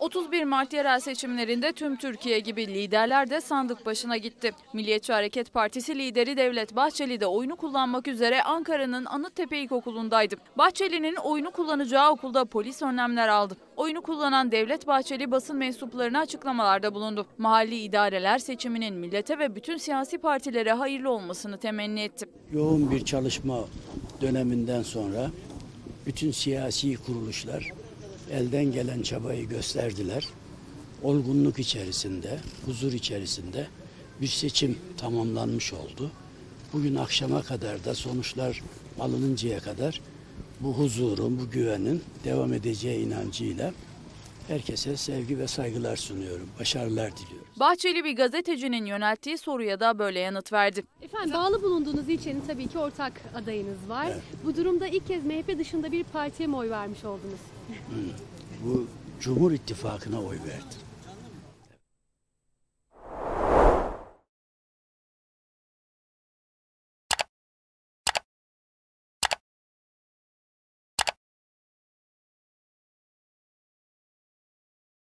31 Mart yerel seçimlerinde tüm Türkiye gibi liderler de sandık başına gitti. Milliyetçi Hareket Partisi lideri Devlet Bahçeli de oyunu kullanmak üzere Ankara'nın Anıttepe İlkokulu'ndaydı. Bahçeli'nin oyunu kullanacağı okulda polis önlemler aldı. Oyunu kullanan Devlet Bahçeli basın mensuplarına açıklamalarda bulundu. Mahalli idareler seçiminin millete ve bütün siyasi partilere hayırlı olmasını temenni etti. yoğun bir çalışma döneminden sonra bütün siyasi kuruluşlar elden gelen çabayı gösterdiler. Olgunluk içerisinde, huzur içerisinde bir seçim tamamlanmış oldu. Bugün akşama kadar da sonuçlar alınıncaya kadar bu huzurun, bu güvenin devam edeceği inancıyla herkese sevgi ve saygılar sunuyorum. Başarılar diliyorum. Bahçeli bir gazetecinin yönelttiği soruya da böyle yanıt verdi. Efendim bağlı bulunduğunuz ilçenin tabii ki ortak adayınız var. Evet. Bu durumda ilk kez MHP dışında bir partiye mi oy vermiş oldunuz? Bu Cumhur İttifakı'na oy verdim.